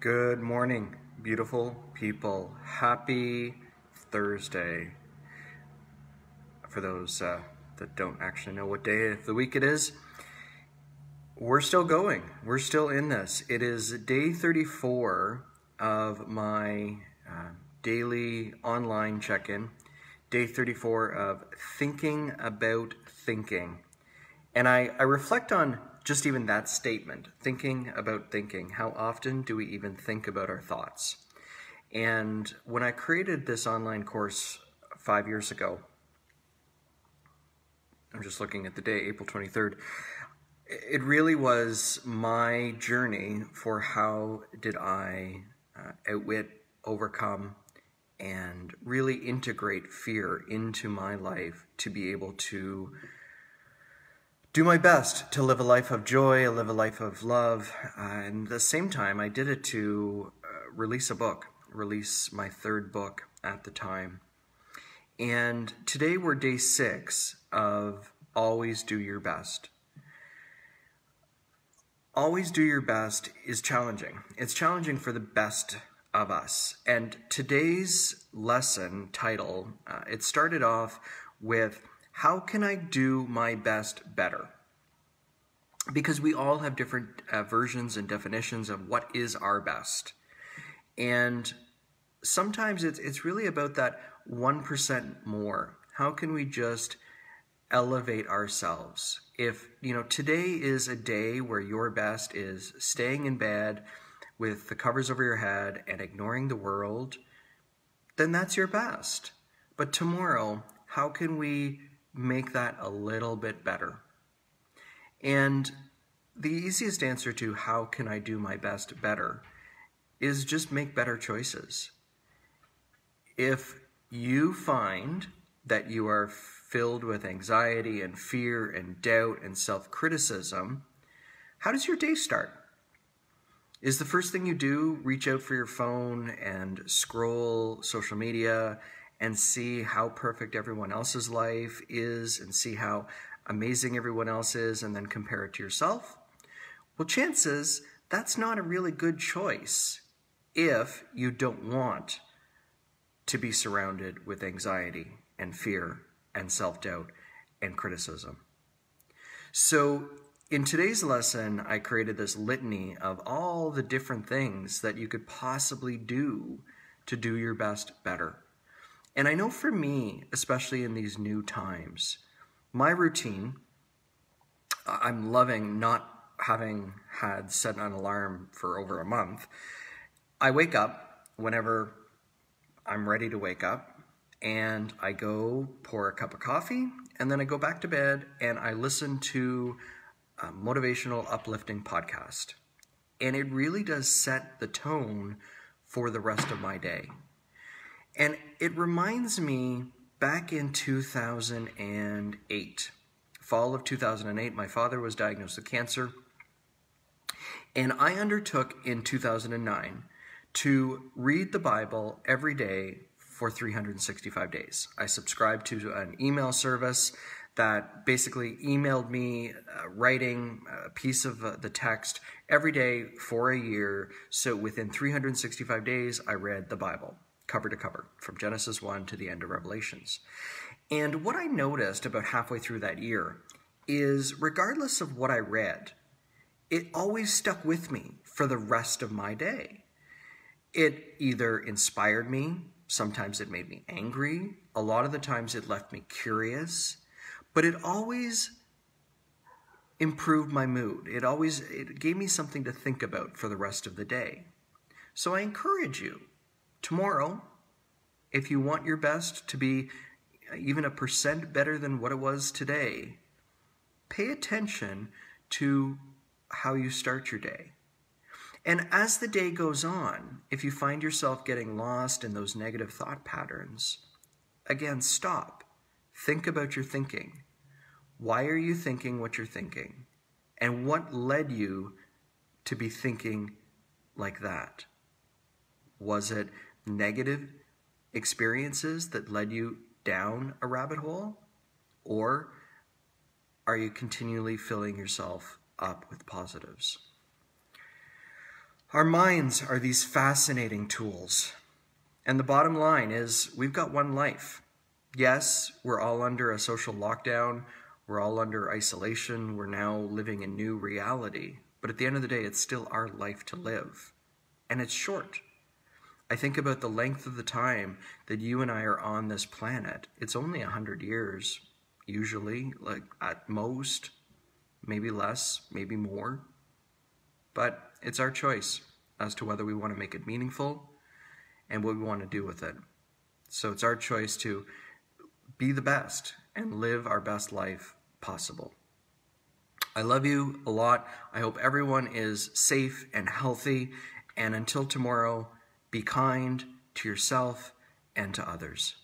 Good morning, beautiful people. Happy Thursday. For those uh, that don't actually know what day of the week it is, we're still going. We're still in this. It is day 34 of my uh, daily online check in, day 34 of thinking about thinking. And I, I reflect on just even that statement, thinking about thinking, how often do we even think about our thoughts? And when I created this online course five years ago, I'm just looking at the day, April 23rd, it really was my journey for how did I uh, outwit, overcome, and really integrate fear into my life to be able to do my best to live a life of joy, live a life of love. Uh, and at the same time, I did it to uh, release a book, release my third book at the time. And today we're day six of Always Do Your Best. Always do your best is challenging. It's challenging for the best of us. And today's lesson title, uh, it started off with how can I do my best better? Because we all have different uh, versions and definitions of what is our best. And sometimes it's, it's really about that 1% more. How can we just elevate ourselves? If, you know, today is a day where your best is staying in bed with the covers over your head and ignoring the world, then that's your best. But tomorrow, how can we make that a little bit better. And the easiest answer to how can I do my best better is just make better choices. If you find that you are filled with anxiety and fear and doubt and self criticism, how does your day start? Is the first thing you do reach out for your phone and scroll social media and see how perfect everyone else's life is and see how amazing everyone else is and then compare it to yourself? Well, chances that's not a really good choice if you don't want to be surrounded with anxiety and fear and self doubt and criticism. So, in today's lesson, I created this litany of all the different things that you could possibly do to do your best better. And I know for me, especially in these new times, my routine, I'm loving not having had set an alarm for over a month. I wake up whenever I'm ready to wake up and I go pour a cup of coffee and then I go back to bed and I listen to a motivational uplifting podcast. And it really does set the tone for the rest of my day. And it reminds me back in 2008, fall of 2008, my father was diagnosed with cancer. And I undertook in 2009 to read the Bible every day for 365 days. I subscribed to an email service that basically emailed me uh, writing a piece of uh, the text every day for a year. So within 365 days, I read the Bible cover to cover, from Genesis 1 to the end of Revelations. And what I noticed about halfway through that year is regardless of what I read, it always stuck with me for the rest of my day. It either inspired me, sometimes it made me angry, a lot of the times it left me curious, but it always improved my mood. It always it gave me something to think about for the rest of the day. So I encourage you tomorrow, if you want your best to be even a percent better than what it was today, pay attention to how you start your day. And as the day goes on, if you find yourself getting lost in those negative thought patterns, again, stop. Think about your thinking. Why are you thinking what you're thinking? And what led you to be thinking like that? Was it negative experiences that led you down a rabbit hole? Or are you continually filling yourself up with positives? Our minds are these fascinating tools. And the bottom line is we've got one life. Yes, we're all under a social lockdown. We're all under isolation. We're now living a new reality. But at the end of the day, it's still our life to live. And it's short. I think about the length of the time that you and I are on this planet. It's only 100 years, usually, like at most, maybe less, maybe more. But it's our choice as to whether we want to make it meaningful and what we want to do with it. So it's our choice to be the best and live our best life possible. I love you a lot. I hope everyone is safe and healthy. And until tomorrow, be kind to yourself and to others.